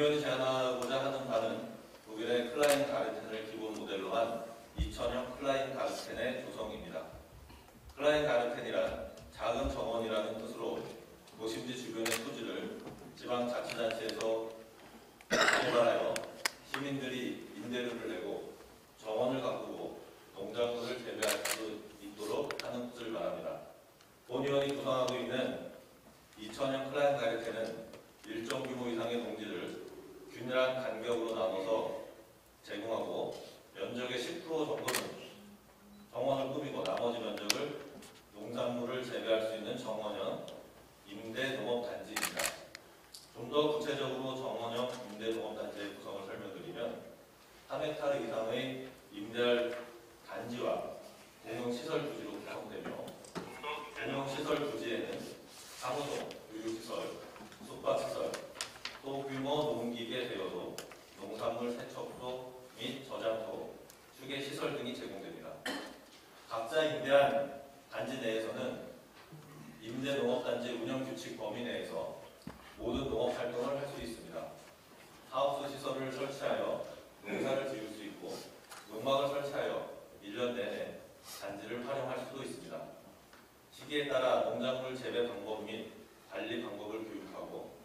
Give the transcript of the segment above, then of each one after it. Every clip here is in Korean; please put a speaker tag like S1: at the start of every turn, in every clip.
S1: 의원이 제안하고자 하는 바는 독일의 Kleingarten을 기본 모델로 한 2천형 Kleingarten의 조성입니다. Kleingarten이란 작은 정원이라는 뜻으로 도심지 주변의 토지를 지방자치단체에서 개발하여 시민들이 임대료를 내고 정원을 가꾸고 농작물을 재배할 수 있도록 하는 것을 말합니다. 본 의원이 구성하고 있는 균일한 간격으로 나눠서 제공하고 면적의 10% 정도는 정원을 꾸미고 나머지 면적을 농작물을 재배할 수 있는 정원형 임대 농업 단지입니다. 좀 더 구체적으로 정원형 임대 농업 단지의 구성을 설명드리면 3헥타르 이상의 임대할 단지와 공용 시설 부지로 구성되며 공용 시설 부지에는 사무소, 유유시설, 숙박시설, 또 규모 농기계 대여소, 농산물 세척소 및 저장소, 휴게 시설 등이 제공됩니다. 각자 임대한 단지 내에서는 임대 농업단지 운영 규칙 범위 내에서 모든 농업 활동을 할 수 있습니다. 하우스 시설을 설치하여 농사를 지을 수 있고 농막을 설치하여 1년 내내 단지를 활용할 수도 있습니다. 시기에 따라 농작물 재배 방법 및 관리 방법을 교육하고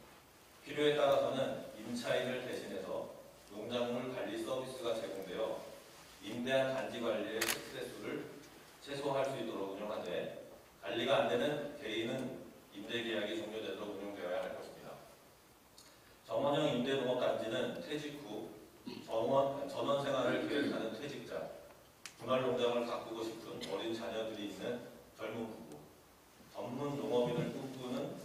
S1: 필요에 따라서는 임차인을 대신해서 농작물 관리 서비스가 제공되어 임대한 단지 관리의 스트레스를 최소화할 수 있도록 운영하되 관리가 안 되는 개인은 임대 계약이 종료되도록 운영되어야 할 것입니다. 정원형 임대농업단지는 퇴직 후 전원, 전원 생활을 계획하는 퇴직자, 분할 농장을 가꾸고 싶은 어린 자녀들이 있는 젊은 부부, 전문 농업인을 꿈꾸는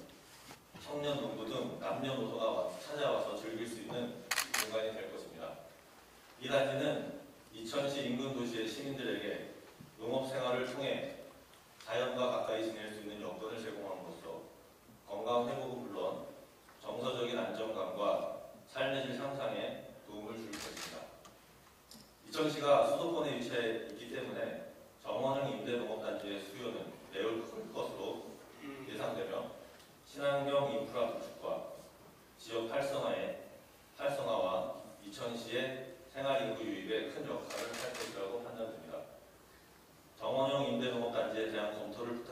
S1: 청년 농부 등 남녀노소가 와- 찾아와서 즐길 수 있는 공간이 될 것입니다. 이 단지는 이천시 인근 도시의 시민들에게 농업 생활을 통해 자연과 가까이 지낼 수 있는 여건을 제공함으로써 건강 회복은 물론 정서적인 안정감과 삶의 질 향상에 도움을 줄 것입니다. 이천시가 수도권에 위치해 있기 때문에 정원형 임대농업단지의 수요는 매우 클 것으로 예상되며 친환경 인프라 구축과 지역 활성화에 활성화와 이천시의 생활인구 유입에 큰 역할을 할 것이라고 판단됩니다. 정원형 임대농업단지에 대한 검토를 부탁